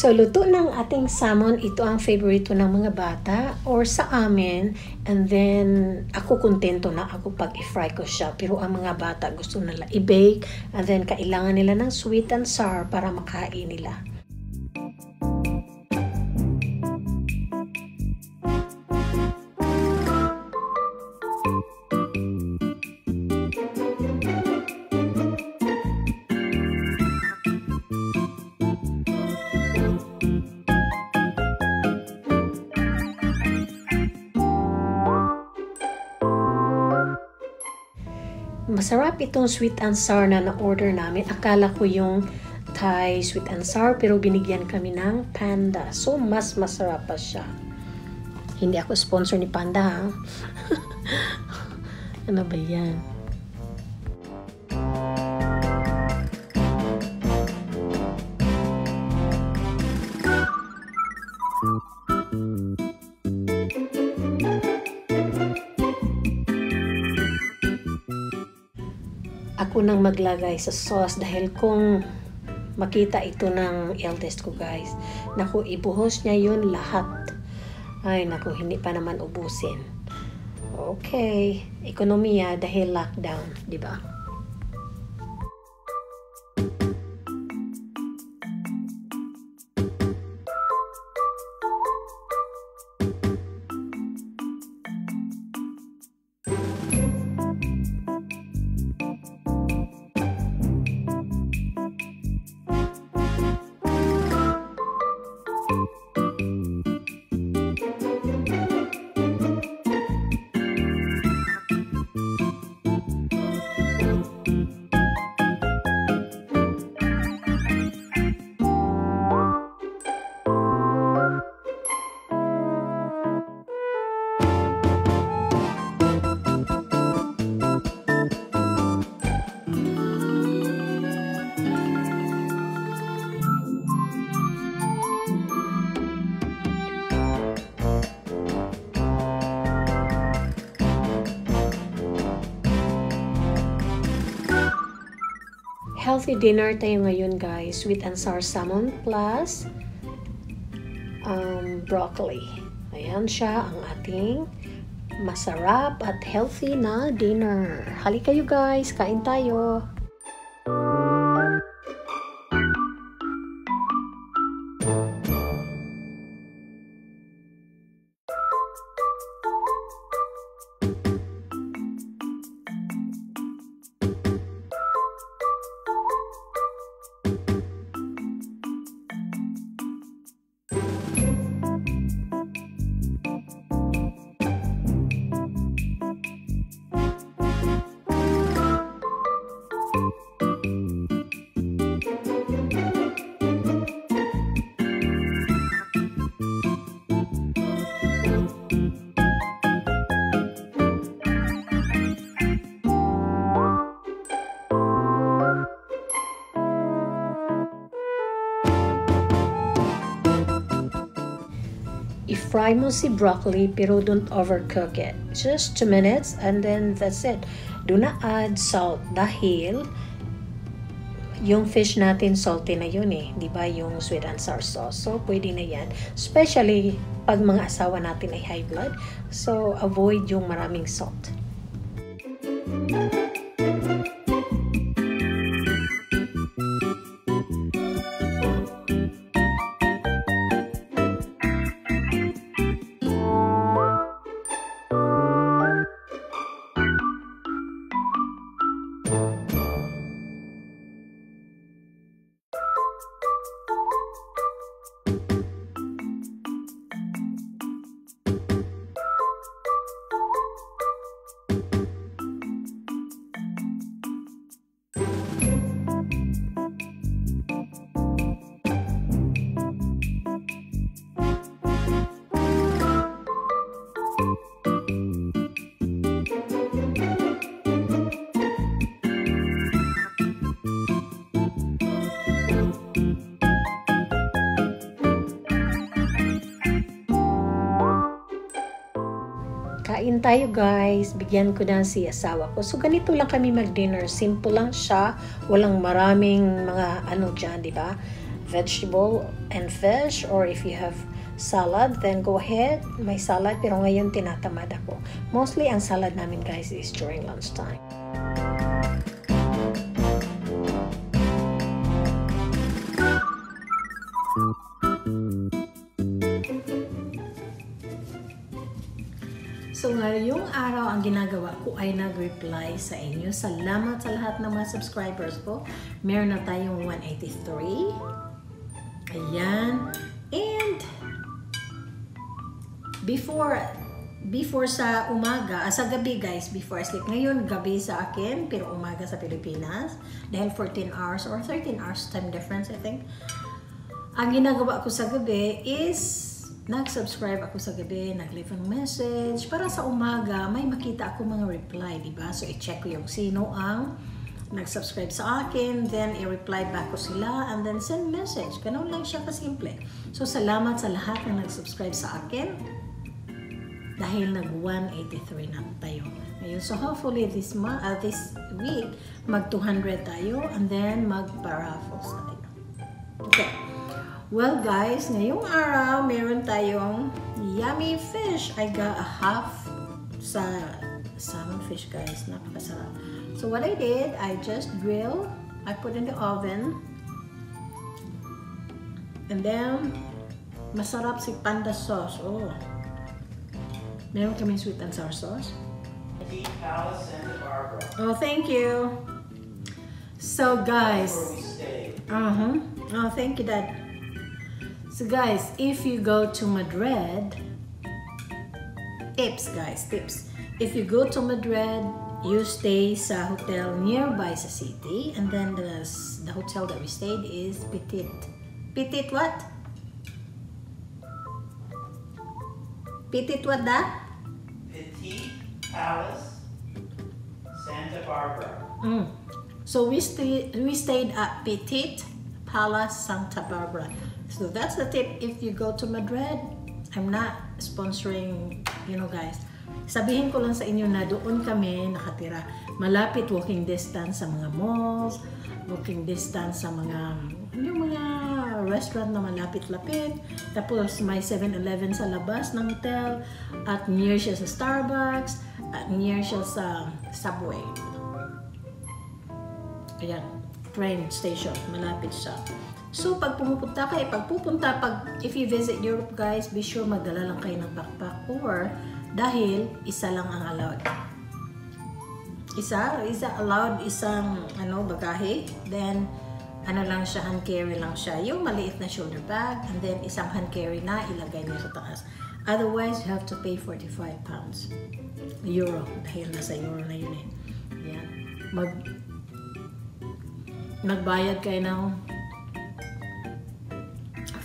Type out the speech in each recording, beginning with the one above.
So, luto ng ating salmon, ito ang favorito ng mga bata or sa amin. And then, ako kontento na ako pag i-fry ko siya. Pero ang mga bata gusto nila i-bake. And then, kailangan nila ng sweet and sour para makain nila. Masarap itong sweet and sour na na-order namin. Akala ko yung Thai sweet and sour pero binigyan kami ng panda. So, mas masarap pa siya. Hindi ako sponsor ni Panda ha. ano ba yan? Ako nang maglagay sa sauce dahil kung makita ito ng eldest ko guys naku ibuhos niya yun lahat. Ay naku hindi pa naman ubusin. Okay ekonomiya dahil lockdown di ba healthy dinner tayo ngayon guys. And sour salmon plus um, broccoli. Ayan siya ang ating masarap at healthy na dinner. Halika kayo guys, kain tayo. Thank you. I-fry mo si broccoli pero don't overcook it. Just 2 minutes and then that's it. Do not add salt dahil yung fish natin salty na yun eh. Di ba yung sweet and sour sauce. So, pwede na yan. Especially pag mga asawa natin ay high blood. So, avoid yung maraming salt. Kain tayo guys. Bigyan ko na si asawa ko. So ganito lang kami mag-dinner. Simple lang siya. Walang maraming mga ano dyan, di ba? Vegetable and fish or if you have salad, then go ahead. May salad pero ngayon tinatamad ako. Mostly ang salad namin guys is during lunchtime. So ngayong araw ang ginagawa ko ay nag-reply sa inyo. Salamat sa lahat ng mga subscribers ko. Meron na tayong 183. Ayan. And before before sa umaga, ah, sa gabi guys, before I sleep. Ngayon, gabi sa akin, pero umaga sa Pilipinas. Dahil 14 hours or 13 hours time difference, I think. Ang ginagawa ko sa gabi is nag-subscribe ako sa gabi, nag-leave ng message. Para sa umaga, may makita ako mga reply, di ba? So, i-check ko yung sino ang nag-subscribe sa akin, then i-reply back ko sila, and then send message. Ganun lang siya kasimple. So, salamat sa lahat na nag-subscribe sa akin dahil nag-183 na tayo. Ngayon, so hopefully this month, uh, this week, mag 200 tayo and then mag-paraffles tayo. Okay. Well guys, ngayong araw, meron tayong yummy fish. I got a half sa salmon fish guys. Napakasarap. So what I did, I just grill. I put in the oven. And then, masarap si panda sauce. Oh, Meron kaming sweet and sour sauce. Deep Palace, Santa Barbara. Oh, thank you. So guys, uh-huh. Oh, thank you, Dad. So guys, if you go to Madrid, tips guys, tips. If you go to Madrid, you stay sa hotel nearby sa city and then the, the hotel that we stayed is Petit. Petit what? Petit what that? Petit Palace, Santa Barbara. Mm. So we stay, we stayed at Petit Palace Santa Barbara. So that's the tip. If you go to Madrid, I'm not sponsoring, you know guys. Sabihin ko lang sa inyo na doon kami nakatira. Malapit walking distance sa mga malls, walking distance sa mga yung mga restaurant na malapit-lapit. Tapos may 7-Eleven sa labas ng hotel at near siya sa Starbucks at near siya sa Subway. Ayan, train station, malapit siya. So, pag pumupunta kayo, pag pupunta, pag, if you visit Europe guys, be sure magdala lang kayo ng backpack or dahil isa lang ang allowed. Isa, isa allowed isang ano bagahe, then ano lang siya, hand carry lang siya. Yung maliit na shoulder bag, and then isang hand carry na ilagay niyo sa taas. Otherwise, you have to pay 45 pounds. Euro, dahil nasa euro na yun eh. Ayan. Mag, nagbayad kayo ng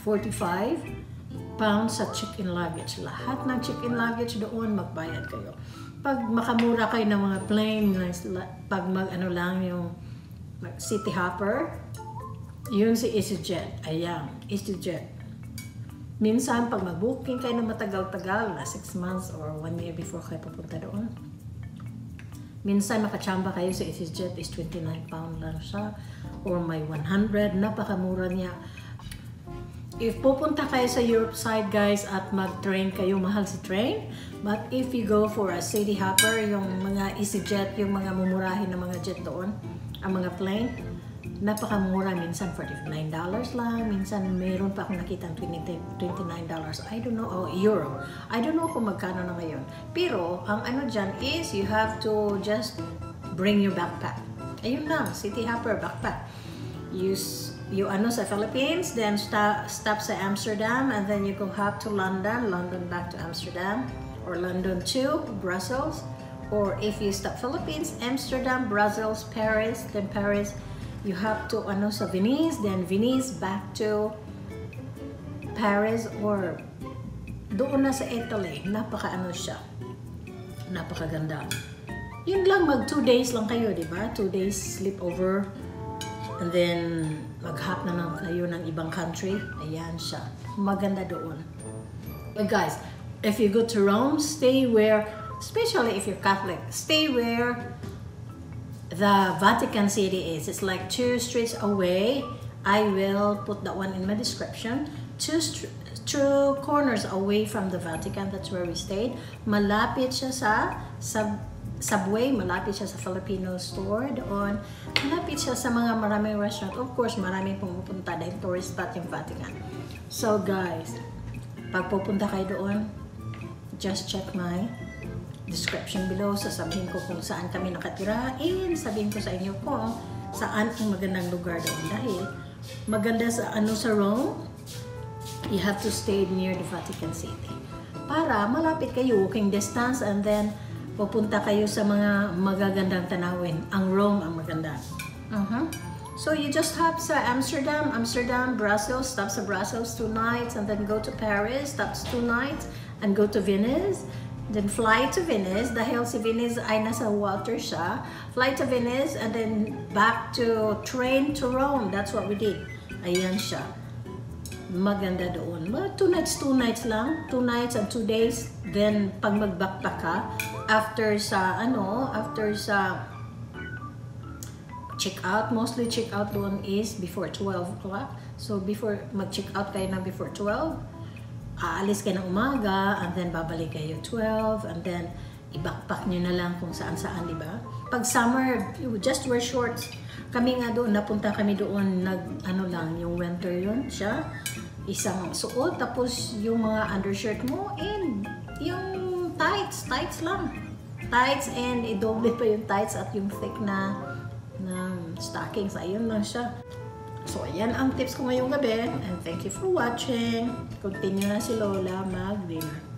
45 pounds sa check-in luggage. Lahat ng check-in luggage doon, magbayad kayo. Pag makamura kayo ng mga plane, pag mag ano lang yung city hopper, yun si EasyJet. Ayan, EasyJet. Minsan, pag mag-booking kayo ng matagal-tagal, na 6 months or 1 year before kayo pupunta doon, minsan makachamba kayo sa EasyJet is 29 pound lang siya or may 100, napakamura niya. If pupunta kayo sa Europe side guys at mag-train kayo, mahal sa train. But if you go for a city hopper, yung mga EasyJet, yung mga mumurahin na mga jet doon, ang mga plane, napakamura. Minsan $49 lang, minsan mayroon pa akong nakita $29. I don't know, oh, euro. I don't know kung magkano na ngayon. Pero, ang ano dyan is you have to just bring your backpack. Ayun lang, city hopper, backpack. Use you ano sa Philippines, then stop, stop sa Amsterdam, and then you go up to London, London back to Amsterdam, or London to Brussels, or if you stop Philippines, Amsterdam, Brussels, Paris, then Paris, you have to ano sa Venice, then Venice back to Paris, or doon na sa Italy, napaka ano siya, napakaganda. Yun lang, mag two days lang kayo, di ba? Two days sleepover, and then mag-hop na lang kayo ng ibang country. Ayan siya. Maganda doon. But guys, if you go to Rome, stay where especially if you're Catholic, stay where the Vatican City is. It's like two streets away. I will put that one in my description. Two, two corners away from the Vatican. That's where we stayed. Malapit siya sa sub, subway. Malapit siya sa Filipino store doon. Malapit siya sa mga maraming restaurant. Of course, maraming pumupunta dahil tourist spot yung Vatican. So guys, pag pupunta kayo doon, just check my description below. Sasabihin ko kung saan kami nakatira and sabihin ko sa inyo kung saan ang magandang lugar doon. Dahil maganda sa ano sa Rome, you have to stay near the Vatican City. Para malapit kayo, walking distance, and then pupunta kayo sa mga magagandang tanawin. Ang Rome ang maganda. uh So you just have sa Amsterdam, Amsterdam, Brussels, stop sa Brussels two nights, and then go to Paris, stops two nights, and go to Venice. Then fly to Venice, dahil si Venice ay nasa water siya. Fly to Venice and then back to train to Rome. That's what we did. Ayan siya. Maganda doon. Mga two nights, two nights lang. Two nights and two days. Then, pag mag-backpack ka, after sa, ano, after sa check out, mostly check out doon is before 12 o'clock. So, before, mag-check out kayo na before 12, aalis kayo ng umaga, and then babalik kayo 12, and then i-backpack nyo na lang kung saan-saan, di ba? Pag summer, you just wear shorts. Kami nga doon, napunta kami doon, nag, ano lang, yung winter yun, siya. Isang suot, tapos yung mga undershirt mo, and yung tights, tights lang. Tights, and i-double pa yung tights at yung thick na, na stockings. Ayun lang siya. So, ayan ang tips ko ngayong gabi. And thank you for watching. Continue na si Lola mag-dinner.